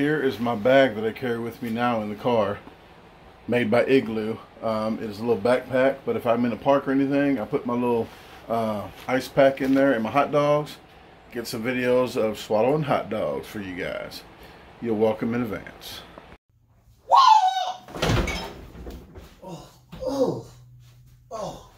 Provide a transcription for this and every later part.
here is my bag that I carry with me now in the car, made by Igloo. Um, it is a little backpack, but if I'm in a park or anything, I put my little uh, ice pack in there and my hot dogs. Get some videos of swallowing hot dogs for you guys. You're welcome in advance. Oh, oh, oh.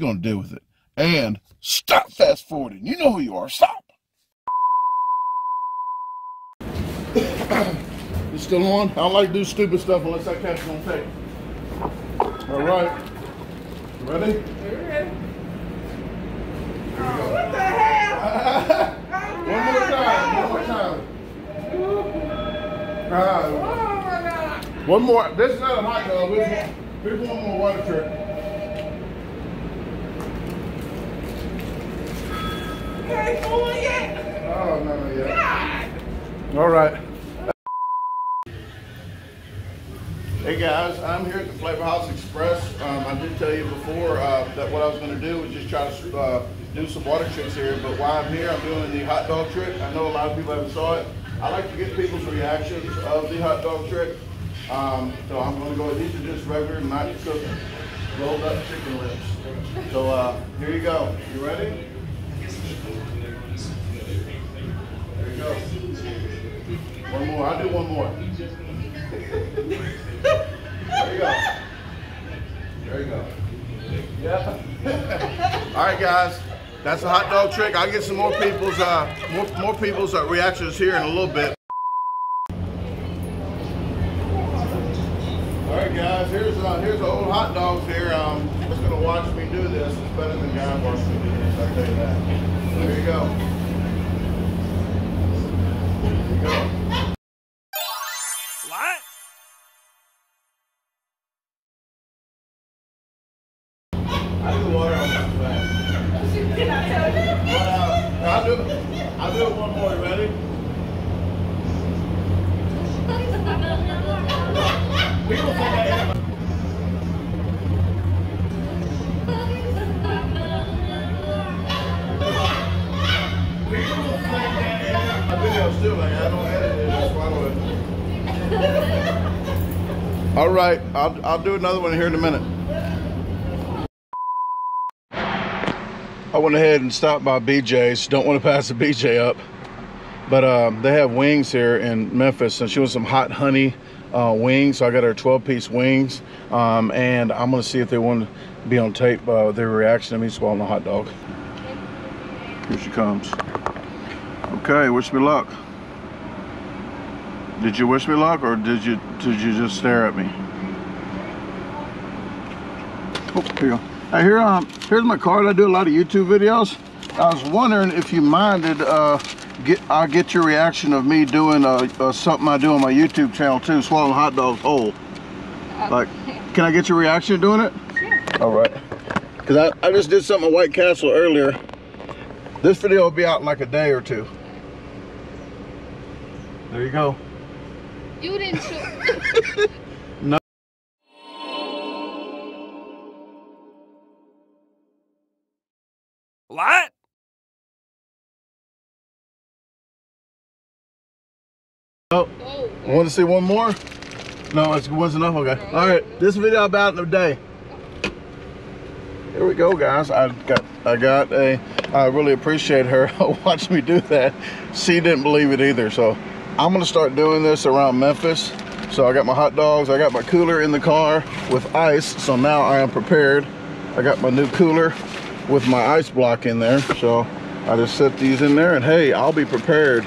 You're going to deal with it. And stop fast forwarding. You know who you are. Stop. you still on? I don't like to do stupid stuff unless I catch it on tape. All right. Ready? What the hell? One more time. One more time. Right. Oh. One more. This is not a hot dog. Here's one more water trick. Ain't yet. Oh, no, no, yeah. God. All right. Hey guys, I'm here at the Flavor House Express. Um, I did tell you before uh, that what I was going to do was just try to uh, do some water tricks here. But while I'm here, I'm doing the hot dog trick. I know a lot of people haven't saw it. I like to get people's reactions of the hot dog trick. Um, so I'm going to go. These are just regular, not cooked, rolled up chicken lips. So uh, here you go. You ready? One more. I'll do one more. There you go. There you go. Yeah. All right, guys. That's the hot dog trick. I'll get some more people's uh, more, more people's uh, reactions here in a little bit. All right, guys. Here's uh, here's the old hot dogs here. Um, just gonna watch me do this. It's better than Guy watching me do this. I tell you that. There you go. There you go. Do it. All right, I'll I'll do another one here in a minute. I went ahead and stopped by BJ's. Don't want to pass the BJ up, but um, they have wings here in Memphis, and she wants some hot honey uh, wings. So I got her 12-piece wings, um, and I'm gonna see if they want to be on tape uh, their reaction to me swallowing a hot dog. Here she comes. Okay, wish me luck. Did you wish me luck, or did you did you just stare at me? Oh, here you go. Here, um, here's my card. I do a lot of YouTube videos. I was wondering if you minded, uh, get I'll get your reaction of me doing uh, uh, something I do on my YouTube channel too, swallowing hot dogs whole. Like, can I get your reaction doing it? Sure. All right. Cause I, I just did something at White Castle earlier. This video will be out in like a day or two. There you go. You didn't Oh. Oh. Want to see one more? No, it's was enough. Okay. All right. This video about a day. Here we go, guys. I got, I got a. I really appreciate her watching me do that. She didn't believe it either. So I'm gonna start doing this around Memphis. So I got my hot dogs. I got my cooler in the car with ice. So now I am prepared. I got my new cooler with my ice block in there. So I just set these in there, and hey, I'll be prepared.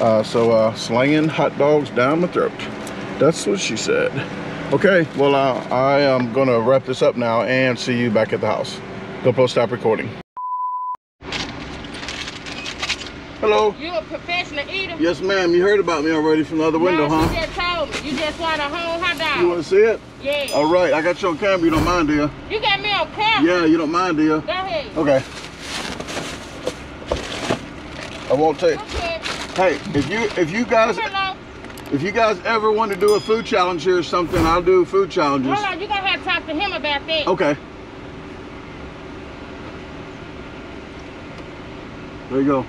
Uh, so uh, slinging hot dogs down my throat. That's what she said. Okay, well, uh, I am gonna wrap this up now and see you back at the house. GoPro stop recording. Hello. You're a professional eater? Yes, ma'am. You heard about me already from the other window, no, huh? she just told me. You just want a whole hot dog. You want to see it? Yeah. All right. I got you on camera. You don't mind, do you? You got me on camera. Yeah, you don't mind, do you? Go ahead. Okay. I won't take. Okay. Hey, if you if you guys if you guys ever want to do a food challenge here or something, I'll do food challenges. Hold on. You gonna have to talk to him about that. Okay. There you go.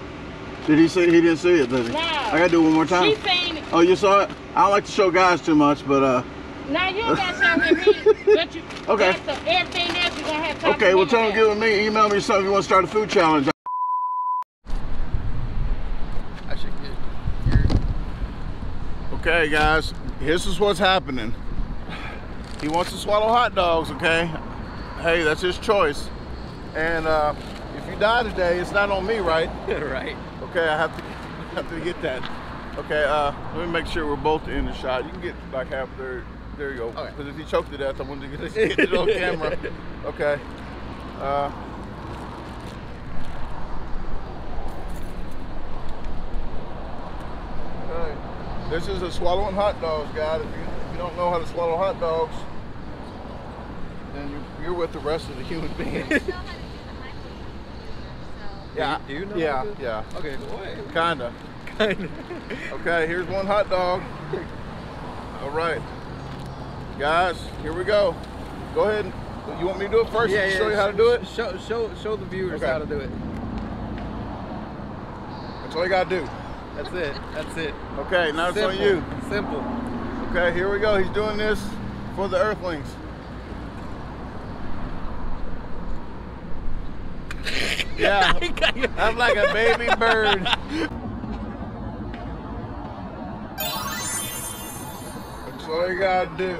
Did he see? He didn't see it, did he? No. I gotta do it one more time. She seen it. Oh, you saw it? I don't like to show guys too much, but uh. No, you ain't got to show him me. But you, Okay. everything else you gonna have to talk Okay, well tell him give me. Email me something if you want to start a food challenge. I should get your. Okay, guys, this is what's happening. He wants to swallow hot dogs, okay? Hey, that's his choice. And uh, if you die today, it's not on me, right? right. Okay, I have to have to get that. Okay, uh, let me make sure we're both in the shot. You can get like half there. There you go. Okay. Because if he choked to death, I wanted to get, get it on camera. Okay. Uh, This is a swallowing hot dogs, guys. If you, if you don't know how to swallow hot dogs, then you, you're with the rest of the human beings. yeah. Do you know Yeah. how to- Yeah. Okay. Why? Kinda. Kinda. Okay, here's one hot dog. All right. Guys, here we go. Go ahead. You want me to do it first? Yeah, yeah. Show you how to do it? Show, show, show the viewers Okay. how to do it. That's all you gotta do. That's it. That's it. Okay, now it's on you. Simple. Okay, here we go. He's doing this for the Earthlings. Yeah, I'm like a baby bird. That's all you gotta do.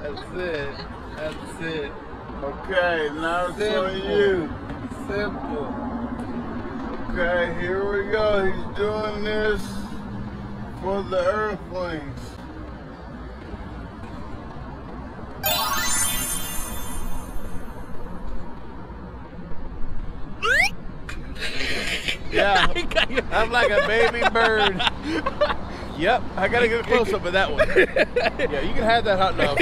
That's it. That's it. Okay, now it's on you. Simple. Okay, here we go. He's doing this for the Earthlings. Yeah, I'm like a baby bird. Yep, I gotta get a close up of that one. Yeah, you can have that hot dog.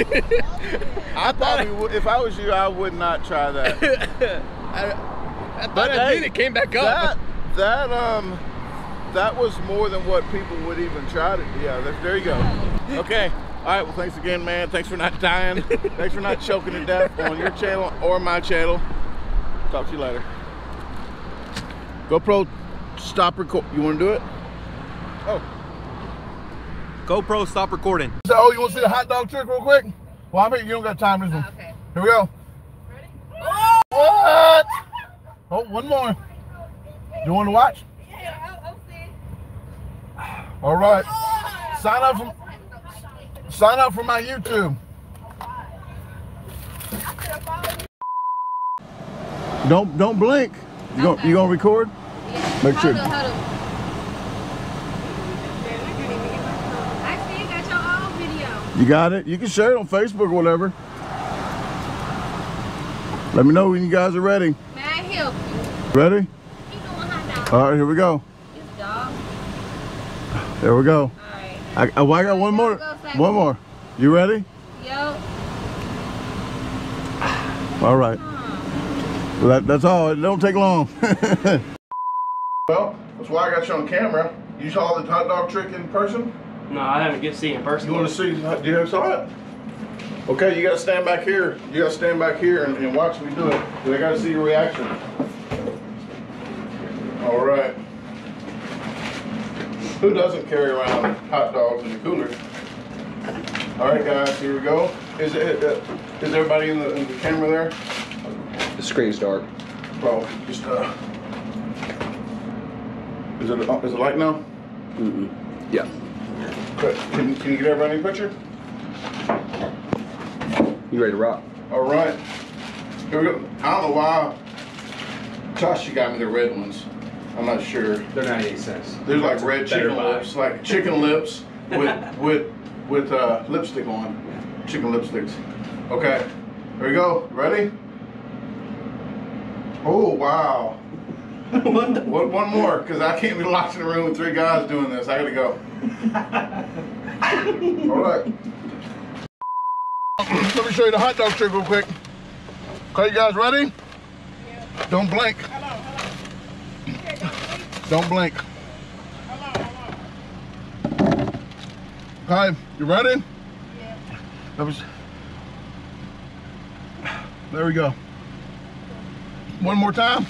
I probably would, if I was you, I would not try that. I, I thought But I hey, did. It came back up. that um that was more than what people would even try to. Yeah, there, there you go. Okay. All right. Well, thanks again, man. Thanks for not dying. thanks for not choking to death on your channel or my channel. Talk to you later. GoPro, stop record. You want to do it? Oh. GoPro, stop recording. So, oh, you want to see the hot dog trick real quick? Well, I mean, you don't got time this one. Okay. Here we go. Ready? What? Oh, one more. You want to watch? Yeah, I'll, I'll see. All right. Sign up for sign up for my YouTube. Don't don't blink. You gonna you gonna record? Yeah. Make sure. Hold on, hold on. You got your own video. You got it. You can share it on Facebook or whatever. Let me know when you guys are ready. May I help you? Ready? Keep going hot dog. All right, here we go. This dog. There we go. Alright. I, oh, I got one more. One more. You ready? Yo. All right. Well, that, that's all. It don't take long. well, that's why I got you on camera. You saw the hot dog trick in person? No, I haven't get to see it in person. You want to see? Do you saw it? Okay, you got to stand back here. You got to stand back here and, and watch me do it. 'cause I got to see your reaction. All right. Who doesn't carry around hot dogs in the cooler? All right, guys, here we go. Is it? Uh, is everybody in the, in the camera there? The screen's dark. Bro, just uh. Is it uh, is it light now? Mm-mm. Yeah. Okay. Can, can you get everybody in picture? You ready to rock? All right. Here we go. I don't know why. Tasha got me the red ones. I'm not sure. They're 98 cents. There's like red chicken buy. lips, like chicken lips with with with uh, lipstick on. Chicken lipsticks. Okay. Here we go. Ready? Oh wow. what the? One, one more, because I can't be locked in a room with three guys doing this. I gotta go. All right. Let me show you the hot dog trick real quick. Okay, you guys ready? Don't blink. Don't blink. Okay, you ready? Let me s- There we go. One more time.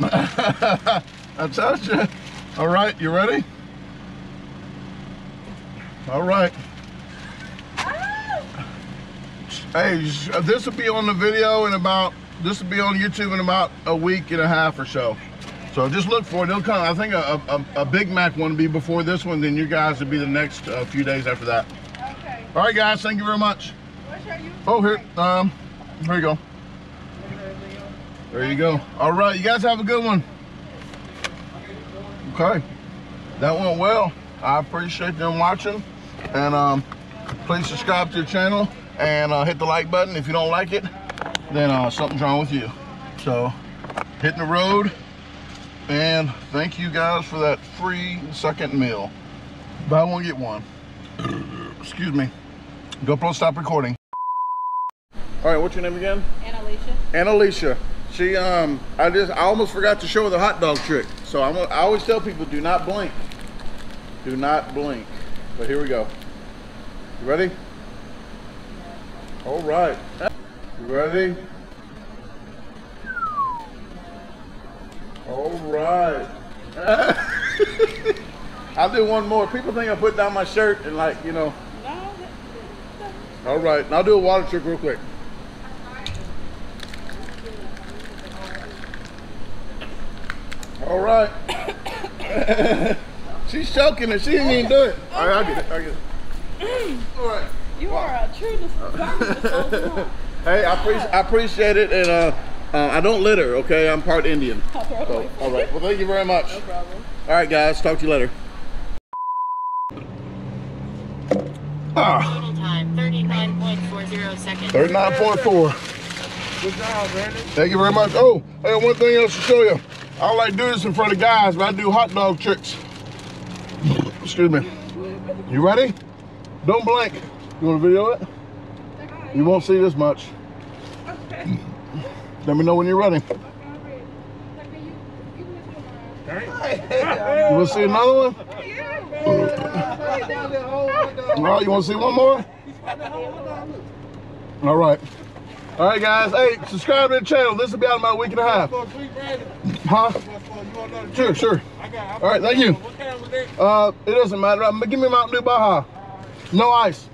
I told you. All right, you ready? All right. Hey, this will be on the video in about, this will be on YouTube in about a week and a half or so. So just look for it. It'll come. I think a, a, a Big Mac one will be before this one. Then you guys will be the next uh, few days after that. Okay. All right, guys. Thank you very much. Your YouTube? Oh, here. Um, here you go. There you go. All right, you guys have a good one. Okay, that went well. I appreciate them watching, and um, please subscribe to the channel and uh, hit the like button. If you don't like it, then uh, something's wrong with you. So, hitting the road, and thank you guys for that free second meal. Buy one get one. Excuse me. GoPro, stop recording. All right, what's your name again? And Alicia. Alicia. She, um, I just, I almost forgot to show her the hot dog trick. So I'm, I always tell people, do not blink. Do not blink. But here we go. You ready? All right. You ready? All right. I'll do one more. People think I put down my shirt and like, you know. No, All right. And I'll do a water trick real quick. All right. She's choking and she didn't even do it. All right, I'll get it. I'll get it. All right. you are a true. Hey, I, appreciate I appreciate it, and uh, uh, I don't litter. Okay, I'm part Indian. So, all right. Well, thank you very much. No problem. All right, guys. Talk to you later. Ah, Total time 39.40 seconds. 39.4. Good job, Brandon. Thank you very much. Oh, I hey, one thing else to show you. I don't like doing this in front of guys, but I do hot dog tricks. Excuse me. You ready? Don't blink. You want to video it? You won't see this much. Let me know when you're ready. You want to see another one? All right, you want to see one more? All right. All right, guys. Hey, subscribe to the channel. This will be out in about a week and a half. Huh? Sure, sure. All right, thank you. Uh, it doesn't matter. Give me Mountain Dew Baja. No ice.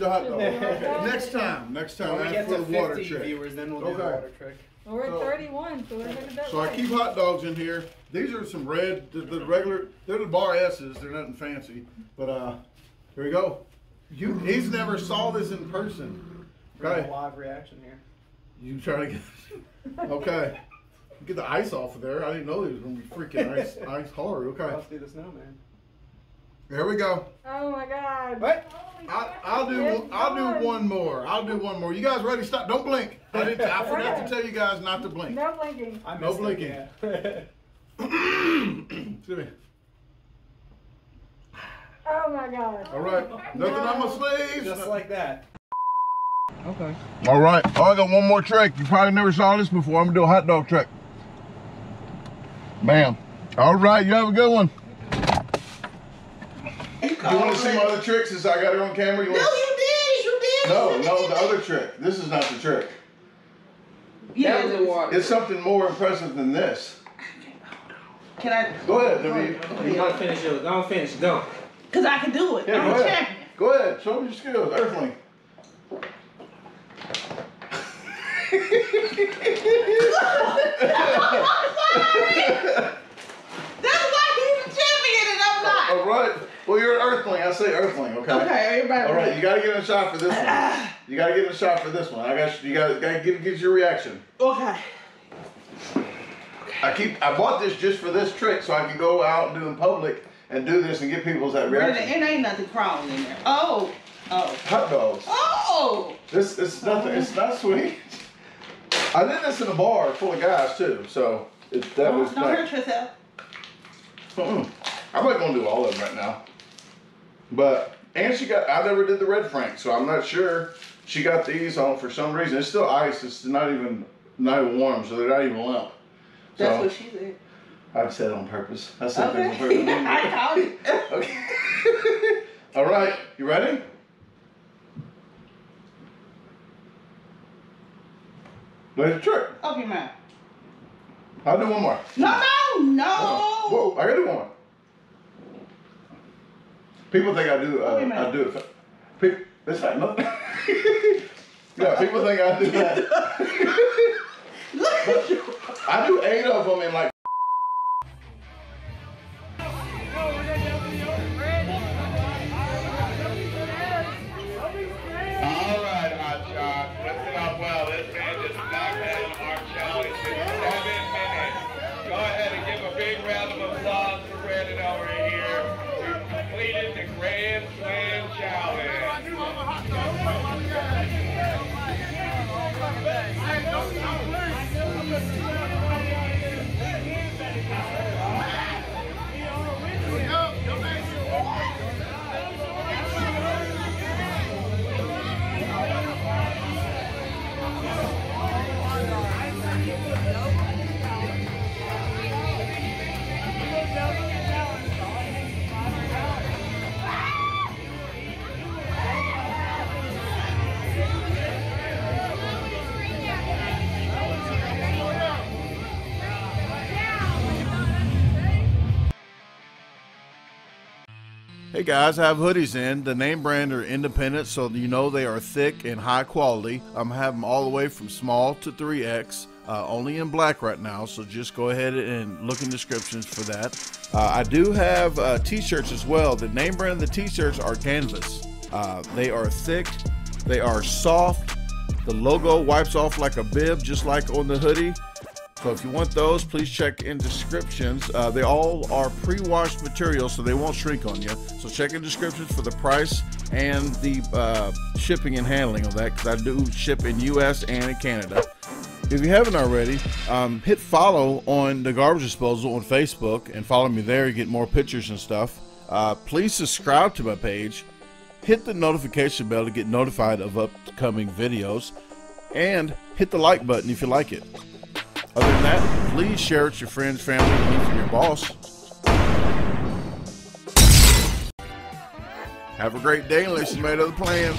Next time, next time, When we ask get for to the water 50 trick. viewers, then we'll do Okay. the water trick. We're So- at 31, so we're headed that So I keep hot dogs in here. These are some red, the, the regular, they're the Bar-S's. They're nothing fancy. But uh, here we go. You, he's never saw this in person. We're Okay. in a live reaction here. You trying to get, okay. Get the ice off of there. I didn't know there was gonna be freaking ice, ice hard. Okay. Let's do the snowman. Here we go. Oh my God. What? Oh I, I'll do, I'll do one more. I'll do one more. You guys ready? Stop. Don't blink. I, didn't, I forgot to tell you guys not to blink. No blinking. I No blinking. Excuse me. Oh my God. All right. Nothing on my sleeves. Just like that. Okay. All right. Oh, I got one more trick. You probably never saw this before. I'm gonna do a hot dog trick. Bam. All right. You have a good one. You want to see my other tricks since I got it on camera? You No, want you did. You did. no, no, the other trick. This is not the trick. Yeah, it was. It's something more impressive than this. Can I? Go ahead. I mean, You gotta finish it. Don't finish. Go. Cause I can do it. yeah, I'm go ahead. champion. Go ahead. Show me your skills, Earthling. That's why he's a champion and I'm not. All right. Well, you're an Earthling. I say Earthling. Okay. Okay, everybody. All right, you gotta give in a shot for this one. You gotta give in a shot for this one. I got you. Gotta, gotta get, get your reaction. Okay. I keep. I bought this just for this trick, so I can go out and do in public and do this and get people's that reaction. and ain't nothing crawling in there. Oh. Oh. Hot dogs. Oh. This it's nothing. It's not sweet. I did this in a bar full of guys too, so it, that oh, was Don't like, hurt yourself. Mm-mm. I'm not gonna do all of them right now. But and she got I never did the red frank, so I'm not sure. She got these on for some reason. It's still ice. It's not even not even warm, so they're not even limp. That's what she said. I said it on purpose. I said things on purpose. I called it. Okay. all right, you ready? Ready to trick. Okay, man. I'll do one more. No, no, no. Whoa, I gotta do one. People think I do. Uh, Wait a minute. I do it. This ain't nothing. yeah, people think I do that. I do eight of them in like. Hey guys, I have hoodies in. The name brand are independent, so you know they are thick and high quality. I'm having them all the way from small to 3X, uh, only in black right now, so just go ahead and look in descriptions for that. Uh, I do have uh, t-shirts as well. The name brand of the t-shirts are Canvas. Uh, they are thick, they are soft. The logo wipes off like a bib, just like on the hoodie. So if you want those, please check in descriptions. Uh, they all are pre-washed material, so they won't shrink on you. So check in descriptions for the price and the uh, shipping and handling of that, because I do ship in U.S. and in Canada. If you haven't already, um, hit follow on the Garbage Disposal on Facebook and follow me there. You get more pictures and stuff. Uh, please subscribe to my page. Hit the notification bell to get notified of upcoming videos, and hit the like button if you like it. Other than that, please share it with your friends, family, and even your boss. Have a great day unless you made other plans.